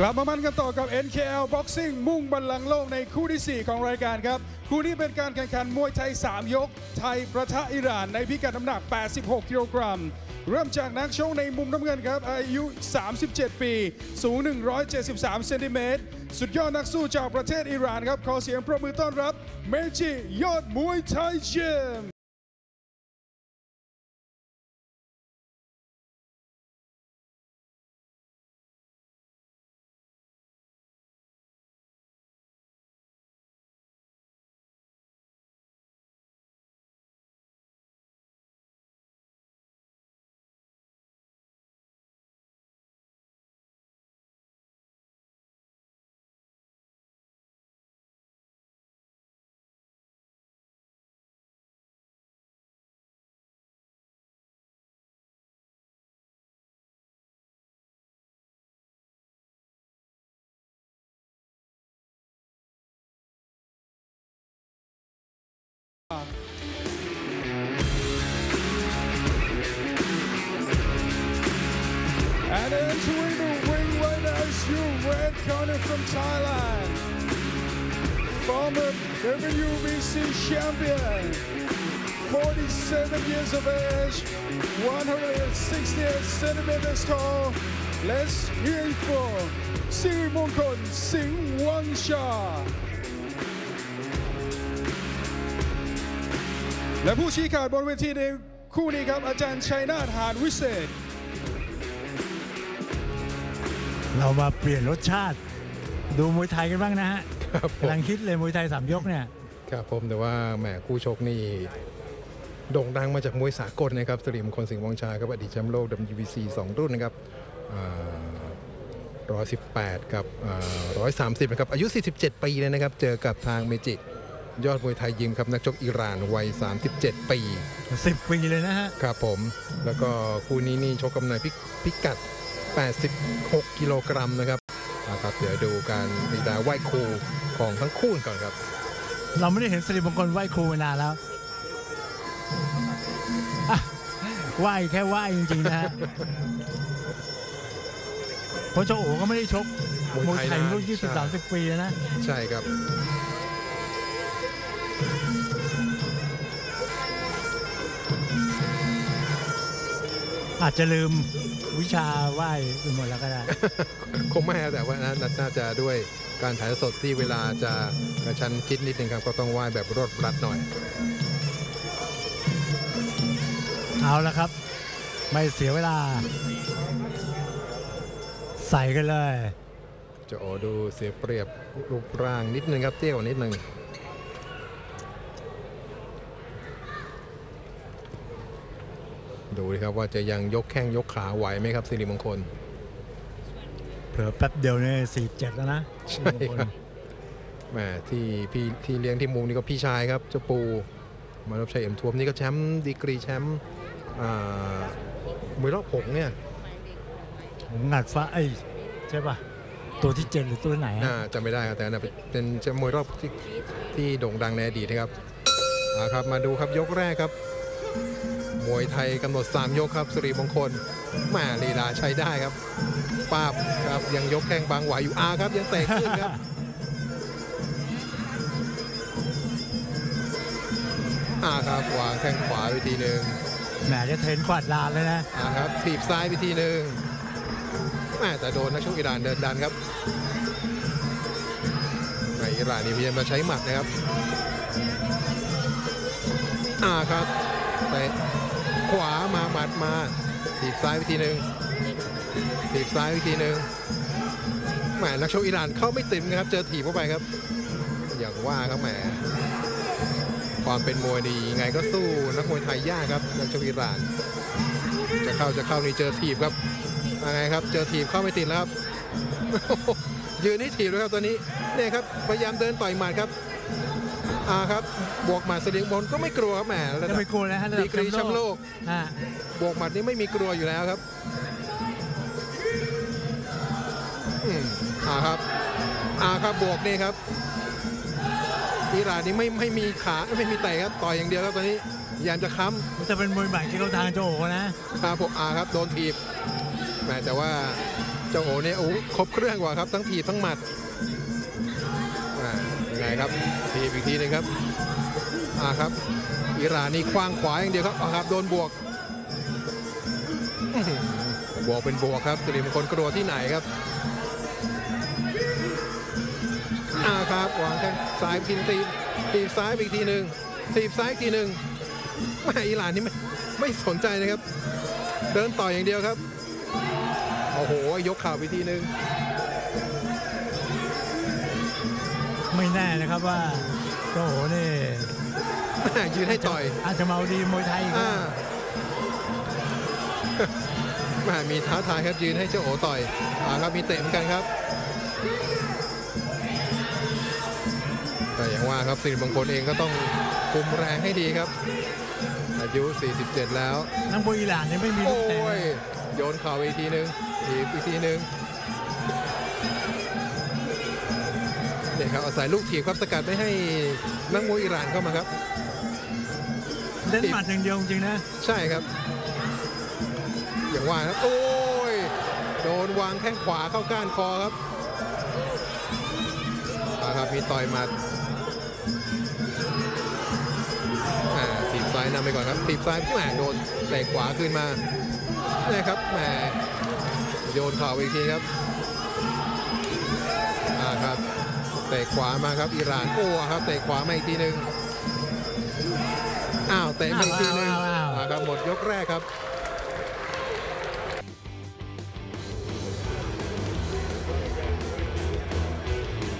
กลับมามันกันต่อกับ NKL Boxing มุ่งบัลลังก์โลกในคู่ที่ 4 ของรายการครับ คู่นี้เป็นการแข่งขันมวยไทย 3 ยก ไทยประทะอิหร่านในพิกัดน้ำหนัก 86 กิโลกรัม เริ่มจากนักชกในมุมน้ำเงินครับ อายุ 37 ปี สูง 173 เซนติเมตร สุดยอดนักสู้จากประเทศอิหร่านครับ ขอเสียงปรบมือต้อนรับ เมจิยอดมวยไทยเจม your red corner from Thailand. Former WBC champion, 47 years of age, 168 centimeters tall. Let's hear it for Siri Mongkon Singh Wangsha. และผู้ชี้ขาดบนเวทีในคู่นี้ครับ อาจารย์ชัยนาทหานวิเศษ เรามาเปลี่ยนรสชาติ ดูมวยไทยกันบ้างนะฮะครับผมกำลังคิดเลยมวยไทยสามยกเนี่ย ครับผมแต่ว่าแหมคู่ชกนี่โด่งดังมาจากมวยสากลนะครับสริมงคลสิงห์วังชาครับอดีตแชมป์โลก WBC 2 รุ่นนะครับร้อยสิบแปดกับร้อยสามสิบนะครับ อายุ 47 ปีเลยนะครับ เจอกับทางเมจิ ยอดมวยไทยยิมครับ นักชกอิหร่านวัย 37 ปี 10 ปีเลยนะฮะ ครับผม แล้วก็คู่นี้นี่ชกกำในพิพิกัด 86 กิโลกรัมนะครับนะครับเดี๋ยวดูการดีดาไหว้ครูของทั้งคู่ก่อนครับ เราไม่ได้เห็นสิริมงคลไหว้ครูมานานแล้วอะไหว้แค่ไหว้จริงๆนะฮะเพราะเจ้าโอก็ไม่ได้ชกมวยมวยไทยไทยนานรุ่นยี่สิบใช่สามสิบปีแล้วนะ ใช่ครับ อาจจะลืมวิชาไหว้ไปหมดแล้วก็ได้ คงไม่ครับแต่ว่าน่าน่าจะด้วยการถ่ายทอดสดที่เวลาจะกระชันคิดนิดนึงครับก็ต้องไหว้แบบรวดรัดหน่อย เอาละครับ ไม่เสียเวลา ใส่กันเลย จะโอดูเสียเปรียบรูปร่างนิดนึงครับเตี้ยกว่านิดนึง ดูดิครับว่าจะยังยกแข้งยกขาไหวไหมครับสิริมงคลเผลอแป๊บเดียวเนี่ยสี่เจ็ดแล้วนะใช่ครับแหมที่พี่ที่เลี้ยงที่มุมนี่ก็พี่ชายครับเจ้าปูมานพชัยเอ็มทวมนี่ก็แชมป์ดีกรีแชมป์อ่ามวยรอบหกเนี่ยผมงัดฟ้าไอ้ยใช่ป่ะตัวที่เจ็ดหรือตัวไหนอะน่าจะไม่ได้ครับแต่อันนั้นเป็นแชมป์มวยรอบที่ที่โด่งดังในอดีตนะครับอ่าครับมาดูครับยกแรกครับ มวยไทยกำหนด 3 ยกครับสิริมงคลแมาลีลาใช้ได้ครับป้าบครับยังยกแข้งบางไหวอยู่อาครับยังเตะขึ้นครับอาครับวางแข้งขวาไปทีหนึ่งแหมจะเทรนขวาดลานเลยนะอาครับถีบซ้ายไปทีหนึ่งแม่แต่โดนนักชกอิหร่านเดินดันครับในอิหร่านนี่พยายามมาใช้หมัดนะครับอาครับ ต่ขวามาหมัดมาถีบซ้ายไปทีหนึ่งถีบซ้ายไปทีหนึ่งแหมนักชกอิหร่านเข้าไม่ติดนะครับ เจอถีบเข้าไปครับ อย่างว่าครับแหมความเป็นมวยดียังไงก็สู้นักมวยไทยยากครับนักชกอิหร่าน จะเข้าจะเข้านี่เจอถีบครับยังไงครับ เจอถีบเข้าไม่ติดแล้วครับยืนนี่ถีบเลยครับตัวนี้เนี่ยครับพยายามเดินต่อยหมัดครับ อ่าครับ บวกหมัดเสลียงบนก็ไม่กลัวครับแหมระจะดับไม่กลัวนะฮะระดัดีบกรีแชมป์โลกอ่าบวกหมัดนี่ไม่มีกลัวอยู่แล้วครับอืมอ่าครับอ่าครับบวกนี่ครับอิหร่านนี่ไม่ไม่มีขาไม่มีเตะครับต่อยอย่างเดียวครับตอนนี้พยายามจะค้ำมันจะเป็นมวยใหม่ที่เขาทางโจโอนะครับผมอาครับโดนถีบแหมแต่ว่าโจจ้าโอเนี่ยโอ้ครบเครื่องกว่าครับทั้งถีบทั้งหมัดอ่ายังไง ครับทีอีกทีหนึงครับอ่าครับอิรานี่คว้างขวาอย่างเดียวครับอ่าครับโดนบวกบวกเป็นบวกครับสิริมงคลกลัวที่ไหนครับอ่าครับวางแข้งซ้ายทีนตีตีบซ้ายอีกทีหนึ่งตีบซ้ายอีกทีหนึ่งแม่อิหร่านนี่ไม่ไม่สนใจนะครับ เดินต่ออย่างเดียวครับโอ้โหยกข่าวไปทีหนึ่ง ไม่แน่นะครับว่าโจโหนี่แม่ยืนให้ต่อย อาจจะเมาดีมวยไทยอีกอ่าแล้วแม่มีท้าทายครับยืนให้เจ้าโอต่อยอ่าครับมีเตะเหมือนกันครับ แต่อย่างว่าครับสิริมงคลเองก็ต้องคุมแรงให้ดีครับ อายุ 47 แล้ว นักมวยอิหร่านนี่ไม่มีลูโอ้กเตะยโยนเข่าไปอีกทีนึงอีกอีกทีนึง ครับอาศัยลูกถีบครับสกัดไม่ให้นักมวยอิหร่านเข้ามาครับเล่นหมัดอย่างเดียวจริงๆนะ ใช่ครับ อย่างว่าครับ โอ้ย โดนวางแข้งขวาเข้าก้านคอครับเอาครับมีต่อยหมัดอ่าถีบซ้ายนำไปก่อนครับถีบซ้ายแหมโดนเตะขวาขึ้นมานี่ครับแหมโยนเข่าอีกทีครับ เตะขวามาครับอิหร่านโอ้ครับเตะขวามาอีกทีหนึ่งอ้าวเตะมาอีกทีหนึ่งอ้าวอ้าวอ้าวอ่าครับหมดยกแรกครับ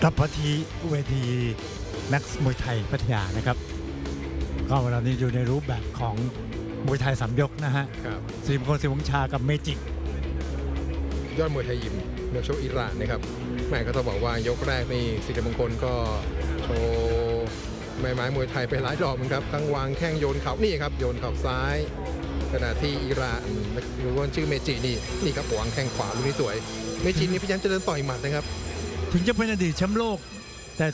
กับพทีเวทีนักมวยไทยพัทยานะครับก็เรานี้อยู่ในรูปแบบของมวยไทยสามยกนะฮะครับสิมคนสิวงชากับเมจิกยอดมวยไทยยิมนักชกอิหร่านนะครับ แม่ก็ต้องบอกว่ายกแรกนี่สิริมงคลก็โชว์ไม้ไม้มวยไทยไปหลายดอกเหมือนครับทั้งวางแข้งโยนเข่านี่ครับโยนเข่าซ้าย ขณะที่อิหร่านหรือว่าชื่อเมจินี่นี่ครับวางแข้งขวาลูกนี้สวย เมจินี่พยายามจะเดินต่อยหมัดนะครับ ถึงจะเป็นอดีตแชมป์โลก แต่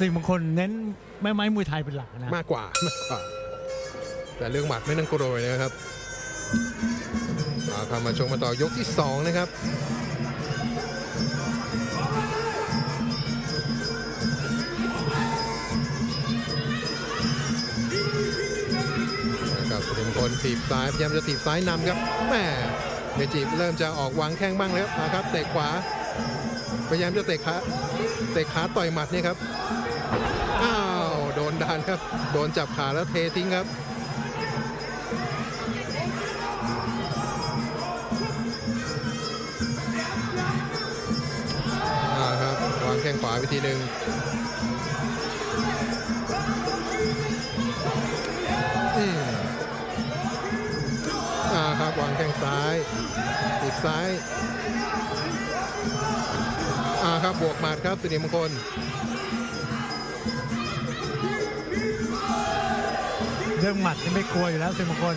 สิ่งบางคนเน้นไม้ไม้มวยไทยเป็นหลักนะมากกว่ามากกว่า แต่เรื่องหมัดไม่ต้องกลัวเลยนะครับเอาครับมาชมมาต่อยกที่สองนะครับ นะครับสุริมงคลถีบซ้ายพยายามจะถีบซ้ายนำครับแม่เมจิเริ่มจะออกวางแข้งบ้างแล้วนะครับเตะขวา พยายามจะเตะขาเตะขาต่อยหมัดเนี่ยครับอ้าวโดนดานครับ โดนจับขาแล้วเททิ้งครับอ่าครับวางแข้งขวาไปทีหนึ่ง วางแข้งซ้ายติดซ้ายอ่าครับบวกหมัดครับสิริมงคลเรื่องหมัดนี่ไม่กลัวอยู่แล้วสิงบางคน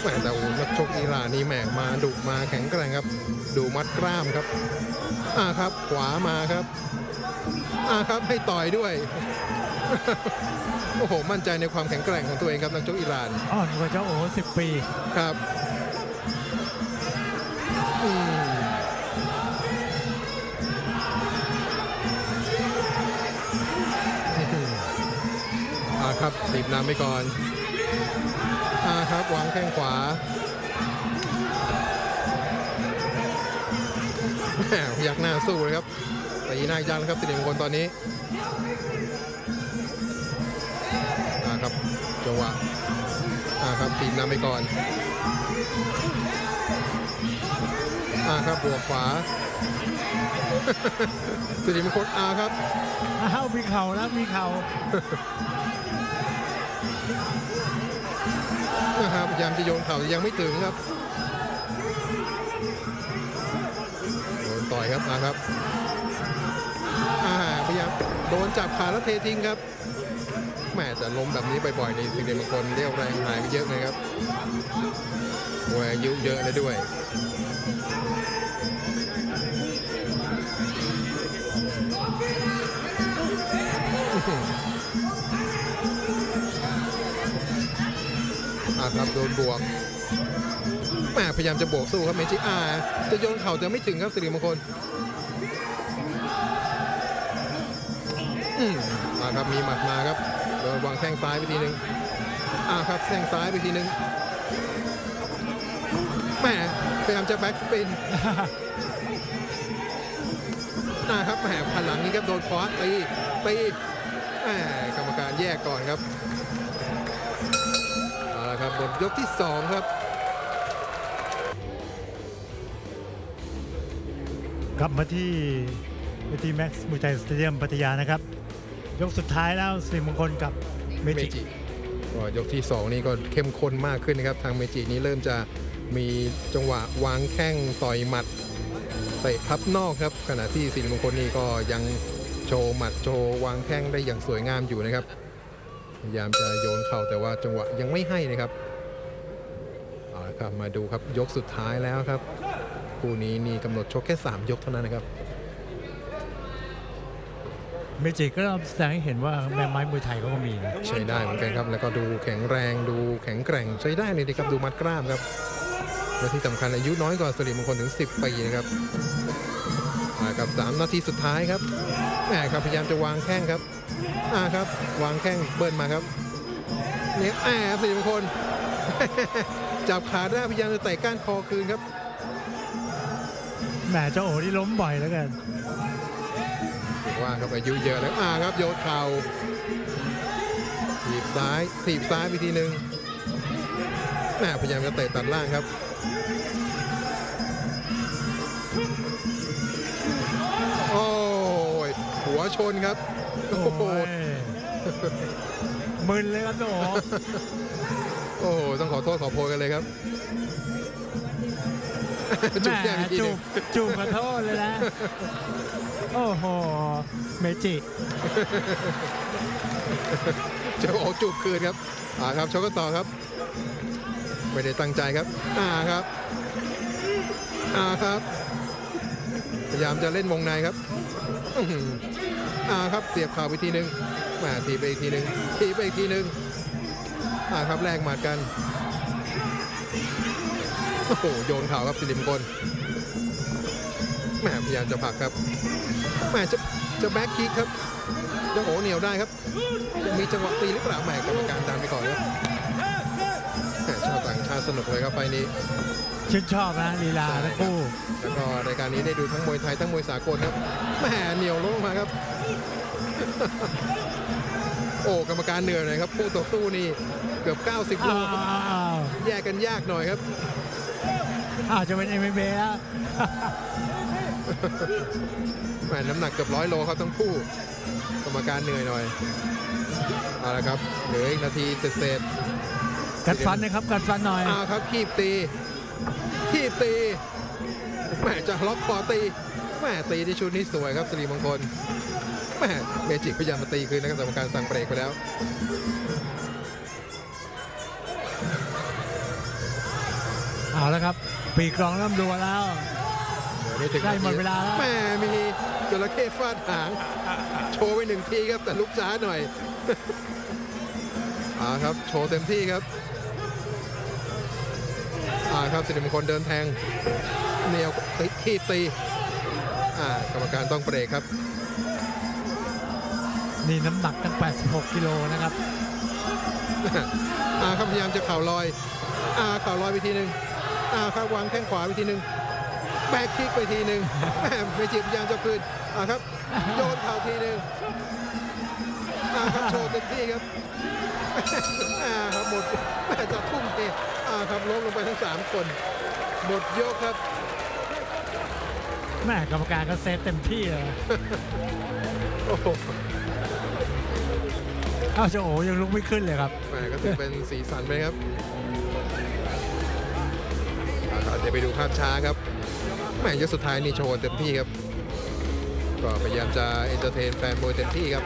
แหม่แต่โอ้โหนักชกอิหร่านนี่แหมมาดุมาแข็งแกร่งครับ ดูมัดกล้ามครับอ่าครับ ขวามาครับอ่าครับให้ต่อยด้วย โอ้โห มั่นใจในความแข็งแกร่งของตัวเองครับนักชกอิหร่านอ่อนกว่าเจ้าโอ๋สิบปีครับอืมอ่าครับตีบนำไปก่อนอ่าครับวางแข้งขวาแหม่พยักหน้าสู้เลยครับตีหน้ายันแล้วครับสิริมงคลตอนนี้ จังหวะอ่าครับทีมนำไปก่อนอ่าครับบวกขวาสิริมงคลอาครับอ้าวมีเข่าแล้วมีเข่านะครับพยายามจะโยนเข่าแต่ยังไม่ถึงครับโดนต่อยครับอาครับอ่าพยายามโดนจับขาแล้วเททิ้งครับ แม่แต่ล้มแบบนี้บ่อยๆในสิริมงคลเรียวแรงหายไปเยอะเลยครับมวยอายุเยอะเลยด้วยอ่าครับโดนบวกแม่พยายามจะโบกสู้ครับเมจิอาจะโยนเข่าจะไม่ถึงครับสิริมงคลอืมมาครับมีหมัดมาครับ วางแข้งซ้ายไปทีหนึ่งอ่าครับแข้งซ้ายไปทีหนึ่งแหม่พยายามจะแบ็กสปินนะครับแหมพันหลังนี้ครับโดนคว้าตีตีแหมกรรมการแยกก่อนครับเอาละครับบทยกที่ 2 ครับกลับมาที่เวทีแม็กซ์มูใจสเตเดียมพัทยานะครับ ยกสุดท้ายแล้วสิมงคลกับเมจิจิก็ยกที่ 2 นี่ก็เข้มข้นมากขึ้นนะครับ ทางเมจินี้เริ่มจะมีจังหวะวางแข้งต่อยหมัดเตะพับนอกครับ ขณะที่สิริมงคลนี่ก็ยังโชว์หมัดโชว์วางแข้งได้อย่างสวยงามอยู่นะครับพยายามจะโยนเข่าแต่ว่าจังหวะยังไม่ให้นะครับเอาละครับมาดูครับยกสุดท้ายแล้วครับคู่นี้นี่กำหนดชกแค่ 3 ยกเท่านั้นนะครับ เมจิก็แสดงให้เห็นว่าแม่ไม้มวยไทยเขาก็มีนะใช้ได้เหมือนกันครับ แล้วก็ดูแข็งแรงดูแข็งแกร่งใช้ได้เลยนะครับดูมัดกล้ามครับ และที่สำคัญอายุน้อยกว่าสิริมงคลถึง 10 ปีนะครับมากับ 3 นาทีสุดท้ายครับแหมครับพยายามจะวางแข้งครับอ่าครับ วางแข้งเบิ้ลมาครับเนี่ยแอบสิริมงคลจับขาได้พยายามจะเตะก้านคอคืนครับแหมเจ้าโอ๋ที่ล้มบ่อยแล้วกัน ว่าครับอายุเยอะแล้วอ่าครับโยนเข่าถีบซ้ายถีบซ้ายไปทีหนึ่งแหมพยายามจะเตะตัดล่างครับโอ้ยหัวชนครับโอ้โอ้โหยมึนเลยครับเจ้าโอ๋โอ้โหต้องขอโทษขอโพยกันเลยครับ จุ๊บแหแก้มมอีกทีหจูนึ่บงจูบขอโทษเลยนะ โอ้โห เมจิเจะโอ้จูบคืนครับอ่าครับชกกันต่อครับ ไม่ได้ตั้งใจครับ อ่าครับ อ่าครับ พยายามจะเล่นวงในครับอื้อหืออ่าครับเสียบเข่าไปทีหนึ่งแหมาทีไปอีกทีหนึ่งทีไปอีกทีหนึ่งอ่าครับแลกหมัดกัน โอ้โหโยนเข่าครับสิริมงคลแหมพยายามจะผลักครับแหมจะจะแบ็คคิกครับจะโอเหนียวได้ครับจะมีจังหวะตีหรือเปล่าแหมกรรมการตามไปก่อนครับแหมชาวต่างชาติสนุกเลยครับไฟล์นี้ชื่นชอบนะลีลาทั้งคู่แล้วก็รายการนี้ได้ดูทั้งมวยไทยทั้งมวยสากลครับแหม่เหนียวลงมาครับ โอ้กรรมการเหนื่อยหน่อยครับคู่ต่อสู้นี่เกือบ 90โลอ้าวครับอ้าวอ้าวแยกกันยากหน่อยครับ อ้าวจะเป็นเอ็มเบแล้วแหม่น้ำหนักเกือบร้อยโลครับทั้งคู่กรรมการเหนื่อยหน่อยเอาละครับเหลืออีกนาทีเศษกัดฟันนะครับกัดฟันหน่อยๆเอาครับคีบตีคีบตีแหม่จะล็อกคอตีแหม่ตีที่ชุดนี้สวยครับสิริมงคลแหม่เมจิกพยายามมาตีคืนนะครับแต่กรรมการสั่งเบรกไปแล้วเอาแล้วครับ ปีกกรองเริ่มรัวแล้วเดี๋ยวไม่ถึงใกล้หมดเวลาแล้วแม่มีจระเข้ฟาดหาง โชว์ไปหนึ่งทีครับแต่ลุกช้าหน่อยอ่าครับ โชว์เต็มที่ครับอ่าครับสิริมงคลเดินแทงเหนียวตีขีดตีอ่ากรรมการต้องเบรกครับ นี่น้ำหนักตั้ง 86 กิโลนะครับอ่าครับพยายามจะเข่าลอยอ่าเข่าลอยไปทีหนึ่ง อ่าครับวางแข้งขวาไปทีหนึ่งแบกคิกไปทีหนึ่งแม่เมจิพยายามจะคืนอ่าครับโยนเข่าทีหนึ่งอ่าครับโชว์เต็มที่ครับอ่าครับหมดแม่จะทุ่มเทอ่าครับล้มลงไปทั้งสามคนหมดยกครับแม่กรรมการก็เซฟเต็มที่เลยโอ้โหอ้าวเจ้าโอ๋ยังลุกไม่ขึ้นเลยครับแหม่ก็ถือเป็นสีสันไปครับอ่าครับเดี๋ยวไปดูภาพช้าครับแหม่ยกสุดท้ายนี่โชว์เต็มที่ครับ ก็พยายามจะ entertain แฟนมวยเต็มที่ครับ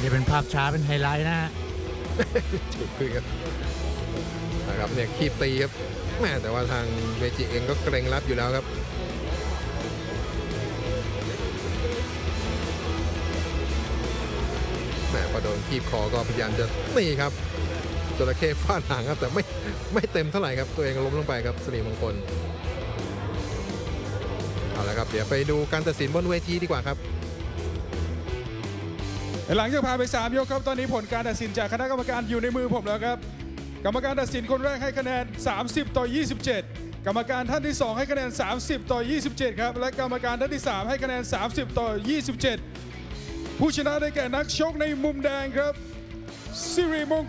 นี่เป็นภาพช้าเป็นไฮไลท์นะฮะถูกคืนครับนะครับเนี่ยคีบตีครับแหม่แต่ว่าทางเมจิเองก็เกร็งรับอยู่แล้วครับแหม่พอโดนคีบคอก็พยายามจะนี่ครับ จระเข้ฟาดหางครับ แต่ไม่ไม่เต็มเท่าไหร่ครับ ตัวเองล้มลงไปครับสิริมงคลเอาละครับ เดี๋ยวไปดูการตัดสินบนเวทีดีกว่าครับ หลังจากผ่านไป 3 ยกครับ ตอนนี้ผลการตัดสินจากคณะกรรมการอยู่ในมือผมแล้วครับ กรรมการตัดสินคนแรกให้คะแนน 30 ต่อ 27 กรรมการท่านที่ 2 ให้คะแนน 30 ต่อ 27 ครับ และกรรมการท่านที่ 3 ให้คะแนน 30 ต่อ 27 ผู้ชนะได้แก่นักชกในมุมแดงครับ สิริมง